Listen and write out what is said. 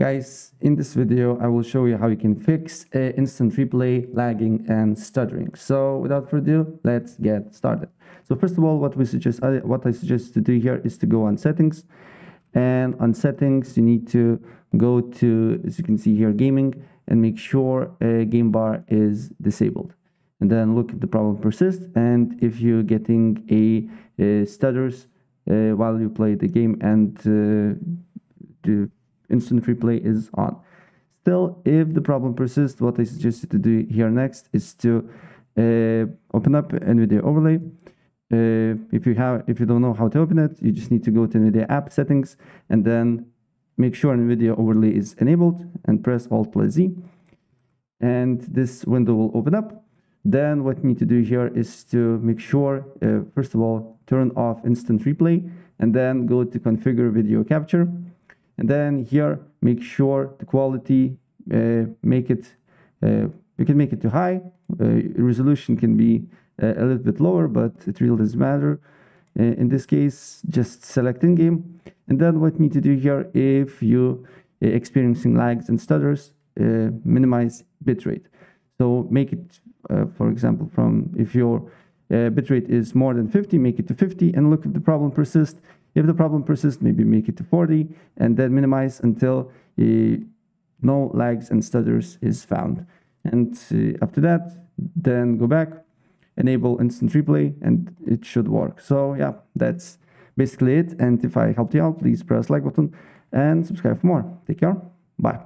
Guys, in this video, I will show you how you can fix uh, instant replay, lagging, and stuttering. So without further ado, let's get started. So first of all, what we suggest, uh, what I suggest to do here is to go on settings. And on settings, you need to go to, as you can see here, gaming, and make sure uh, game bar is disabled. And then look if the problem persists, and if you're getting a, a stutters uh, while you play the game and uh, the instant replay is on. Still, if the problem persists, what I suggest you to do here next is to uh, open up NVIDIA overlay. Uh, if you have, if you don't know how to open it, you just need to go to NVIDIA app settings and then make sure NVIDIA overlay is enabled and press Alt plus Z. And this window will open up. Then what you need to do here is to make sure, uh, first of all, turn off instant replay and then go to configure video capture and then here, make sure the quality, uh, make it, uh, you can make it too high. Uh, resolution can be uh, a little bit lower, but it really doesn't matter. Uh, in this case, just select in-game. And then what you need to do here, if you uh, experiencing lags and stutters, minimize bitrate. So make it, for example, from if your bitrate is more than 50, make it to 50 and look if the problem persists. If the problem persists, maybe make it to 40 and then minimize until uh, no lags and stutters is found. And uh, after that, then go back, enable instant replay, and it should work. So yeah, that's basically it. And if I helped you out, please press like button and subscribe for more. Take care. Bye.